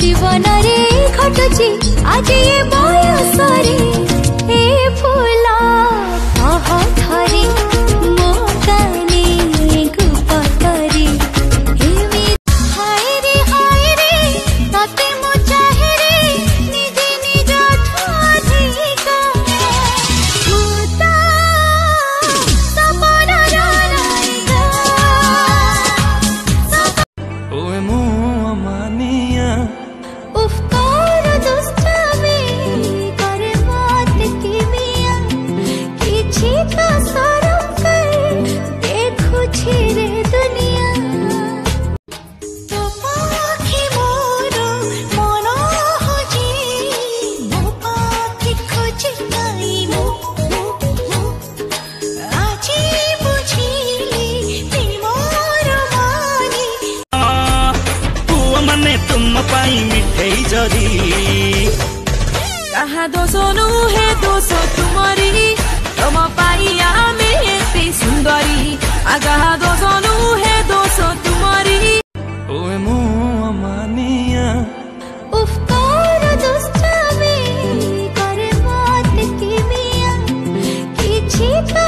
জীবনরে ঘটুছি। तुम पाई मिठे जरी कहा दोसो नु है दोसो तुम्हारी तुम पाई आमे एते सुंदरी। आगा दोसो नु है दोसो तुम्हारी। ओए मो अमानिया उफ तारा दोस्त में करे बात की मिया की छी का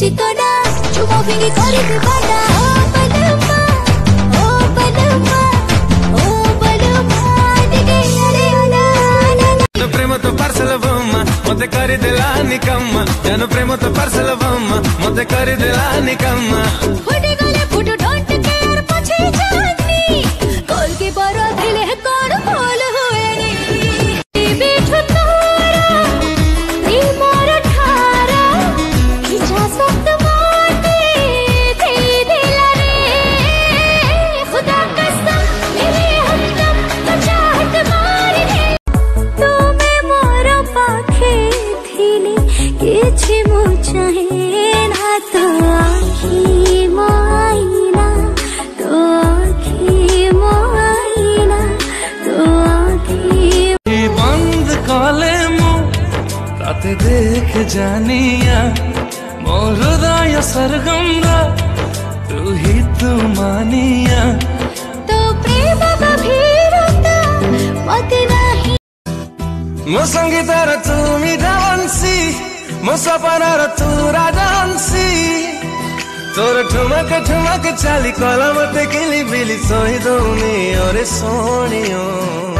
చిత్తోడా చుమోహిని కొరికి బాడా మొదటి కరిదిలా నికమ్మ జన ప్రేమతో పర్సలవమ్మ మొదటి కరిదిలా నికమ్మ राते देख जानिया मोर दाय सरगम रा तू ही मानिया। तो प्रेम का भीरता मत नहीं। मो संगीत र तू मिदांसी मो सपना र तोर ठुमक ठुमक चाली कलम ते किली बिली सोई दोनी और सोनियों।